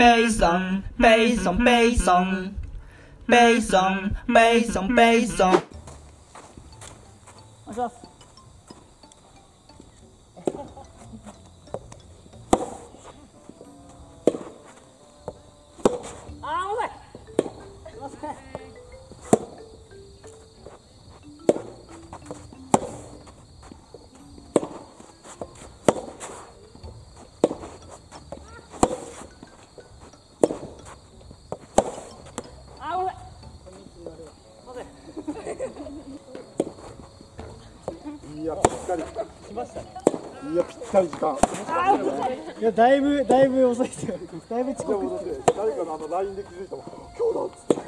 背诵背诵背诵背诵背诵背诵。お願いしますあ いや、ぴったり。来ましたね。いや、ぴったり時間。いやだいぶだいぶ遅いですよだいぶ遅刻でも、だって、誰かのあのラインで気づいたもん。今日だっつって。や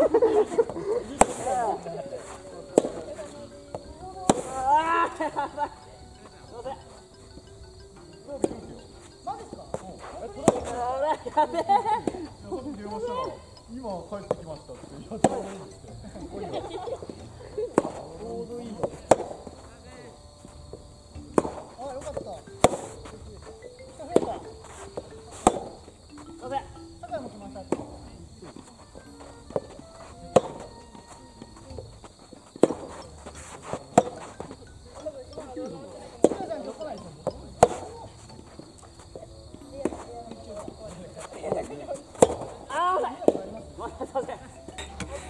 べえ今帰ってきましたって。いや、ちょうどい。よかった人増えたすいません酒井も来ました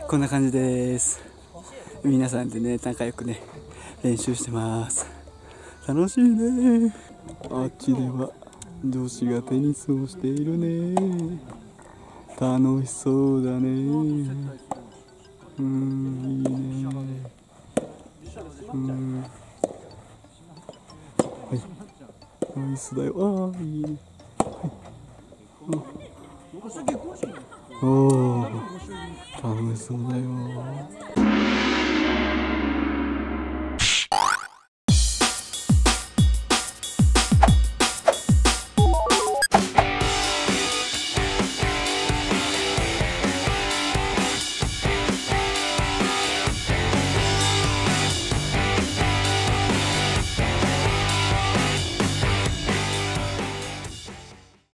こんな感じです。皆さんでね仲良くね練習してます。楽しいね。あっちでは女子がテニスをしているね。楽しそうだね。うんいいね。うん。はい。ナイスだよ。ああいいね。おお楽しそうだよ。